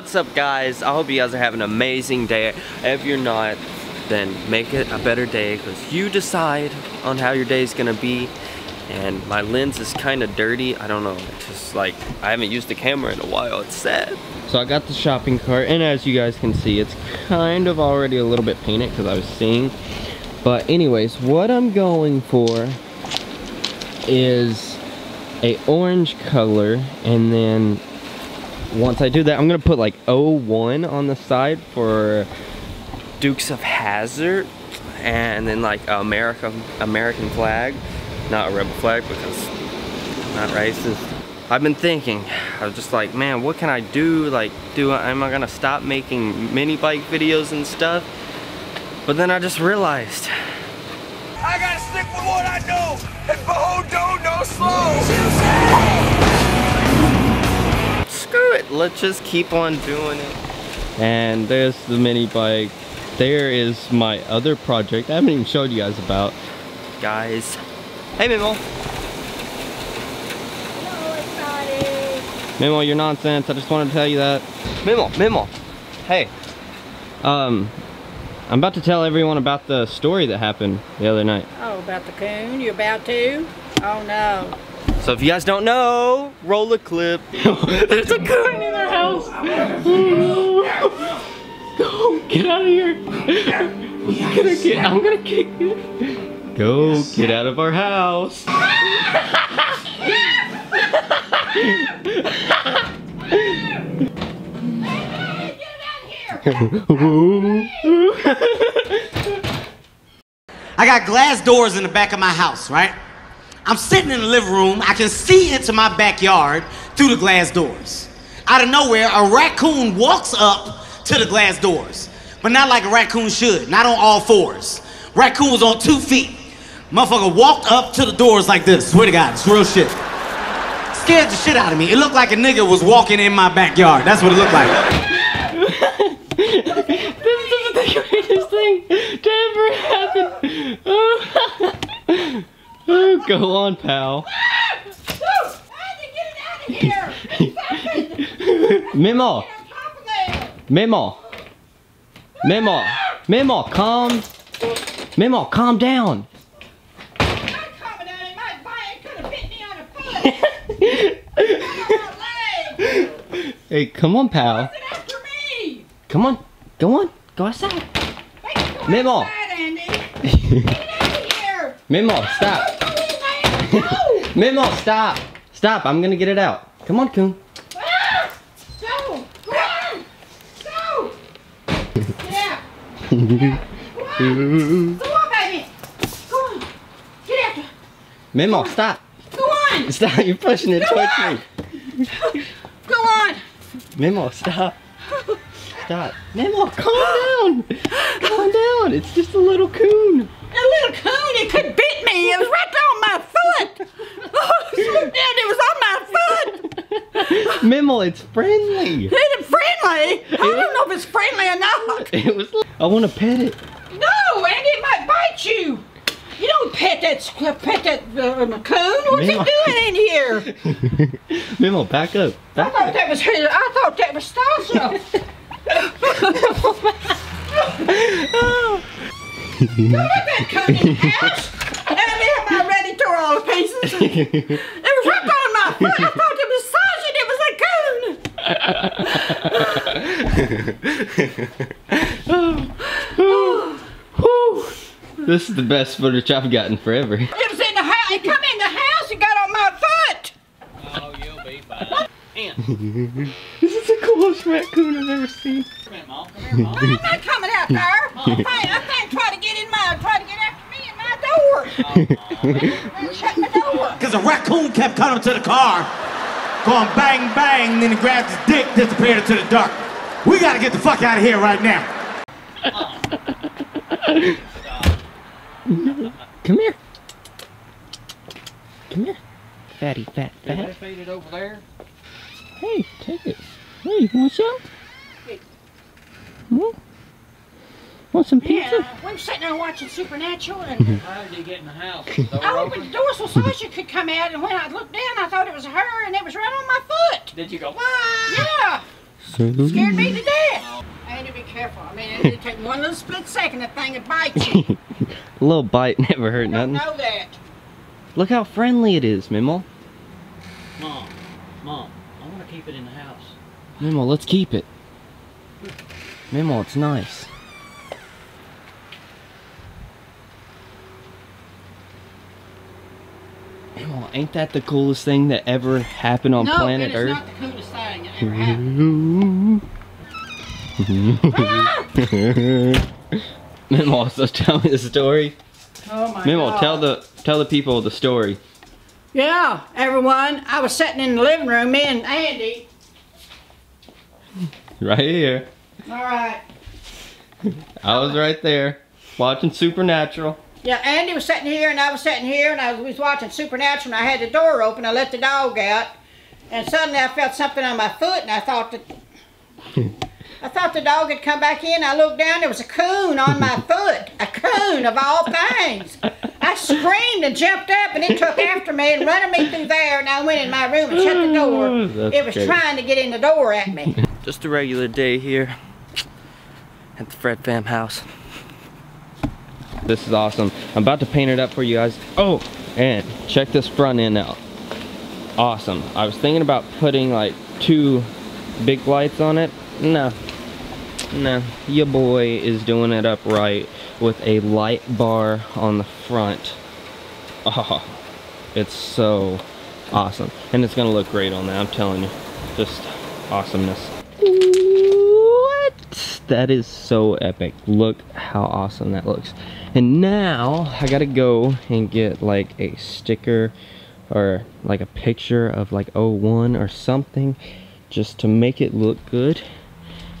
What's up guys? I hope you guys are having an amazing day. If you're not, then make it a better day because you decide on how your day is gonna be. And my lens is kind of dirty. I don't know, it's just like, I haven't used the camera in a while, it's sad. So I got the shopping cart and as you guys can see, it's kind of already a little bit painted because I was seeing. But anyways, what I'm going for is a orange color and then once I do that I'm gonna put like 01 on the side for Dukes of Hazzard, and then like America American flag. Not a rebel flag because I'm not racist. I've been thinking. I was just like man what can I do? Like do I, am I gonna stop making mini bike videos and stuff? But then I just realized. I gotta stick with what I know. And behold don't know slow screw it let's just keep on doing it. And there's the mini bike. There is my other project I haven't even showed you guys about. Guys. Hey Mimo Mimo you're nonsense. I just wanted to tell you that. Mimo Mimo hey. Um I'm about to tell everyone about the story that happened the other night. Oh, about the coon? You about to? Oh no. So if you guys don't know roll a clip there's a coon in our house Go, get out of here. I'm gonna get, I'm gonna kick you. Go, get out of our house. I got glass doors in the back of my house, right? I'm sitting in the living room. I can see into my backyard through the glass doors. Out of nowhere, a raccoon walks up to the glass doors, but not like a raccoon should, not on all fours. Raccoon was on two feet. Motherfucker walked up to the doors like this. Swear to God, it's real shit. Scared the shit out of me. It looked like a nigga was walking in my backyard. That's what it looked like. this is the greatest thing to ever happen. Oh, go on, pal. Mimo, Mimo, Mimo, Mimo, calm, Mimo, calm down. Hey, come on, pal. Come on, go on, go outside. Mimo, Mimo, stop. Mimo, stop. Stop, I'm gonna get it out. Come on, Coon. Mimo, stop. Go on! Get out. Mimo, stop, go on Stop. you're pushing it towards me. Go on! Mimo, stop. Stop. Mimo, calm down. Calm down. It's just a little coon. A little coon, it could bit me. It was right there on my foot. Oh, swooped down, it was on my foot. Mimo, it's friendly. Is it friendly? I don't know if it's friendly or not. It was. I want to pet it. No, and it might bite you. You don't pet that pet that uh, coon. What's Mimo. it doing in here? Mimo, back up. I thought up. that was his. I thought that was Stasha. Don't let that coon in the house. And I am ready to all the pieces. It was right on my foot. I thought it was Whew. This is the best footage I've gotten forever. It was in the house. It come in the house and got on my foot. Oh, this is the coolest raccoon I've ever seen. I'm not coming out there. I think, I think try to get in my, try to get after me in my door. Shut my door. Because a raccoon kept coming to the car, going bang, bang, then he grabbed his dick, disappeared into the dark. We gotta get the fuck out of here right now. Come here. Come here. Fatty, fat, fat. feed it over there? Hey, take it. Hey, you want some? Hmm? Want some pizza? Yeah, we were sitting there watching Supernatural, and mm-hmm. How did he get in the house? I opened the door so Sasha could come out. And when I looked down, I thought it was her, and it was right on my foot. Did you go? Yeah. Scared me to death. I had to be careful. I mean, it'll take one little split second, that thing would bite you. A little bite never hurt don't nothing. know that. Look how friendly it is, Mimo. Mom, Mom, I want to keep it in the house. Mimo, let's keep it. Mimo, it's nice. Mimo, ain't that the coolest thing that ever happened on no, planet Earth? not the coolest thing that ever happened. Mimo, so tell me the story. Oh my Mimo, God. tell the tell the people the story. Yeah, everyone. I was sitting in the living room, me and Andy. Right here. All right. I was right there watching Supernatural. Yeah, Andy was sitting here and I was sitting here and I was watching Supernatural and I had the door open. I let the dog out and suddenly I felt something on my foot and I thought that hmm. I thought the dog had come back in. I looked down, there was a coon on my foot. A coon of all things. I screamed and jumped up and it took after me and running me through there and I went in my room and shut the door. That's It was great. trying to get in the door at me. Just a regular day here at the Fred Fam house. This is awesome. I'm about to paint it up for you guys. Oh, and check this front end out. Awesome. I was thinking about putting like two big lights on it. No. No. Your boy is doing it up right with a light bar on the front. Oh, it's so awesome. And it's gonna look great on that, I'm telling you. Just awesomeness. What? That is so epic. Look how awesome that looks. And now I gotta go and get like a sticker or like a picture of like 01 or something just to make it look good.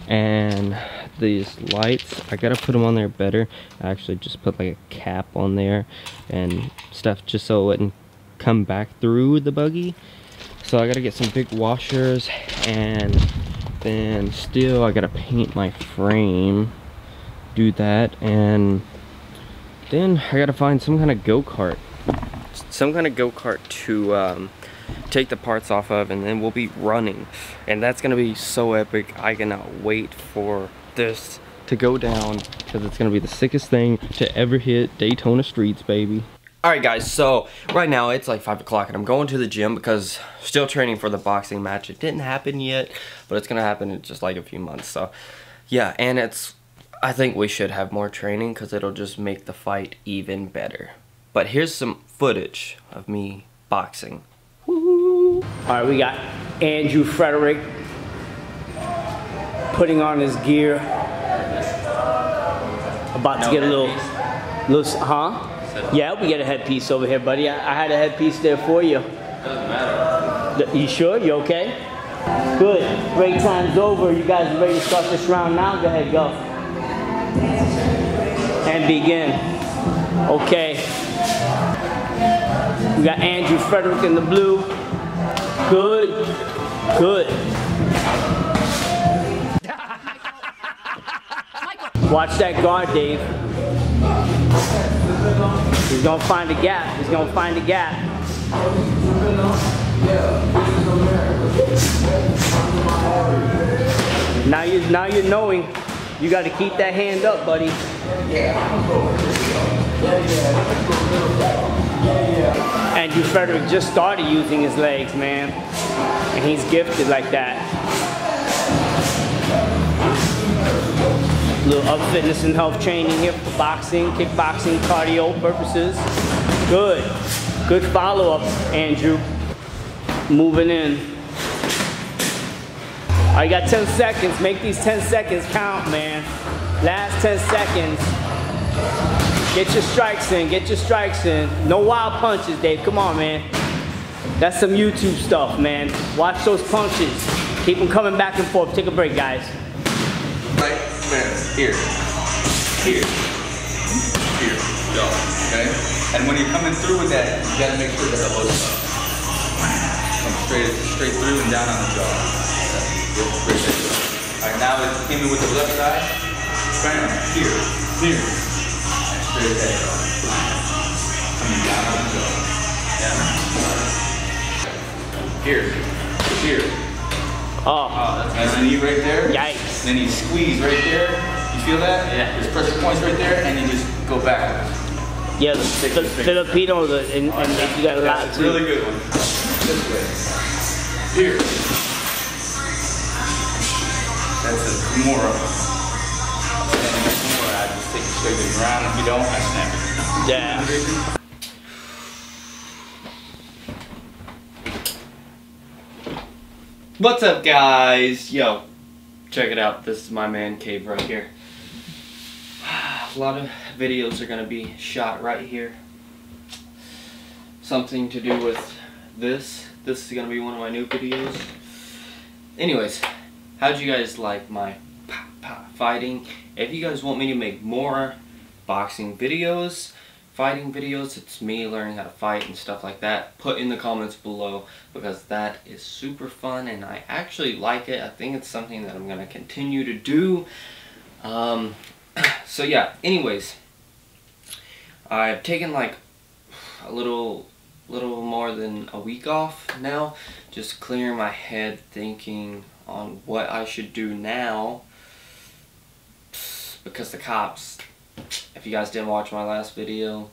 And these lights, I gotta put them on there better. I actually just put like a cap on there and stuff just so it wouldn't come back through the buggy. So I gotta get some big washers and then still I gotta paint my frame. Do that and then I gotta find some kind of go-kart. Some kind of go-kart to um, take the parts off of and then we'll be running. And that's gonna be so epic. I cannot wait for this to go down because it's gonna be the sickest thing to ever hit Daytona streets, baby. Alright guys, so right now it's like 5 o'clock and I'm going to the gym because still training for the boxing match. It didn't happen yet, but it's going to happen in just like a few months. So yeah, and it's, I think we should have more training because it'll just make the fight even better. But here's some footage of me boxing. All right, we got Andrew Frederick putting on his gear. About to get a little, little, huh? Yeah, we get a headpiece over here, buddy. I, I had a headpiece there for you. Doesn't matter. You sure? You okay? Good. Break time's over. You guys ready to start this round now? Go ahead, go. And begin. Okay. We got Andrew Frederick in the blue. Good. Good. Watch that guard, Dave. He's gonna find a gap. He's gonna find a gap. Now you now you're knowing you got to keep that hand up, buddy. Andrew Frederick just started using his legs, man. And he's gifted like that. A little up fitness and health training here for boxing, kickboxing, cardio purposes. Good. Good follow up, Andrew. Moving in. All right, you got 10 seconds. Make these 10 seconds count, man. Last 10 seconds. Get your strikes in. Get your strikes in. No wild punches, Dave. Come on, man. That's some YouTube stuff, man. Watch those punches. Keep them coming back and forth. Take a break, guys. Right, man, here, here, here, go, okay? And when you're coming through with that, you gotta make sure that the hook come straight, straight through and down on the jaw. Great there. All right, now it's came in with the left side, bam, here, here, and straight ahead. Coming down on the. Yeah. Here, here, Oh, Nice and neat right there. yikes. Then you squeeze right there. You feel that? Yeah. There's pressure points right there, and you just go back. Yeah, the, the Filipino, the, and, and oh, you got a lot That's too. really good one. This way. Here. That's a Kimura. And a Kimura, I just take it straight to the ground. If you don't, I snap it. Yeah. What's up, guys? Yo, check it out. This is my man cave right here. A lot of videos are gonna be shot right here. Something to do with this. This is gonna be one of my new videos. Anyways, how'd you guys like my fighting? If you guys want me to make more boxing videos, fighting videos, it's me learning how to fight and stuff like that, put in the comments below because that is super fun and I actually like it. I think it's something that I'm going to continue to do. Um, so yeah, anyways, I've taken like a little little more than a week off now, just clearing my head thinking on what I should do now because the cops if you guys didn't watch my last video,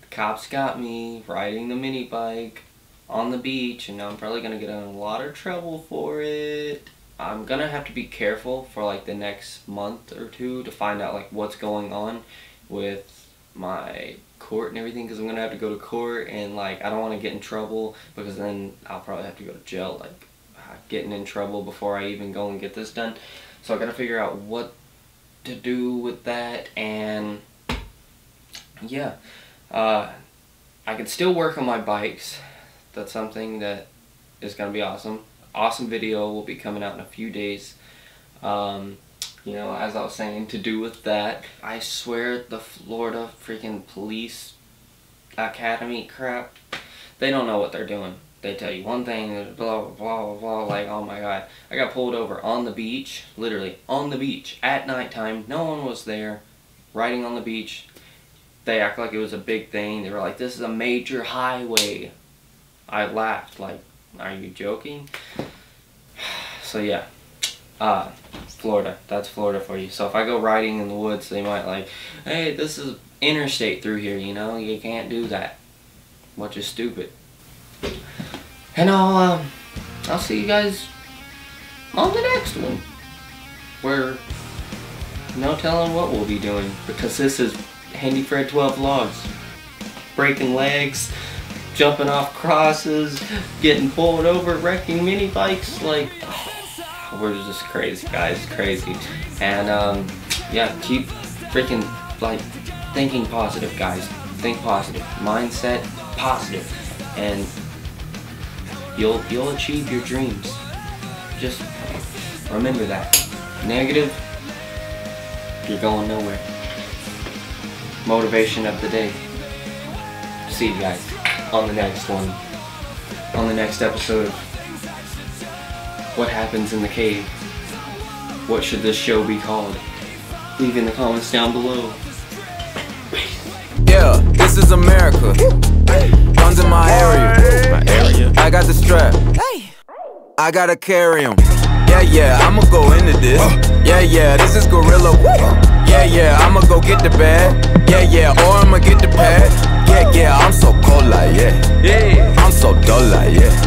the cops got me riding the mini bike on the beach, and now I'm probably gonna get in a lot of trouble for it. I'm gonna have to be careful for like the next month or two to find out like what's going on with my court and everything because I'm gonna have to go to court and like I don't want to get in trouble because then I'll probably have to go to jail like getting in trouble before I even go and get this done. So I gotta figure out what to do with that and yeah. Uh, I can still work on my bikes. That's something that is gonna be awesome. Awesome video will be coming out in a few days. Um, you know as I was saying to do with that I swear the Florida freaking police academy crap they don't know what they're doing they tell you one thing, blah, blah, blah, blah, like, oh my god. I got pulled over on the beach, literally, on the beach, at nighttime, no one was there, riding on the beach. They act like it was a big thing. They were like, this is a major highway. I laughed, like, are you joking? So yeah, uh, Florida, that's Florida for you. So if I go riding in the woods, they might like, hey, this is interstate through here, you know, you can't do that. Which is stupid. And I'll, um, I'll see you guys on the next one. Where no telling what we'll be doing because this is AndyFred12 vlogs. Breaking legs, jumping off crosses, getting pulled over, wrecking mini bikes, like we're just crazy guys, crazy. And um, yeah, keep freaking like thinking positive guys. Think positive. Mindset positive. And you'll you'll achieve your dreams. Just remember that. Negative, you're going nowhere. Motivation of the day. See you guys on the next one. On the next episode of What Happens in the Cave. What should this show be called? Leave in the comments down below. Yeah, this is America. Guns in my area. My area. I got the strap. I gotta carry carry 'em. Yeah, yeah, I'ma go into this. Yeah, yeah, this is Gorilla. Yeah, yeah, I'ma go get the bag. Yeah, yeah, or I'ma get the pad. Yeah, yeah, I'm so cold like yeah. Yeah, I'm so dull like yeah.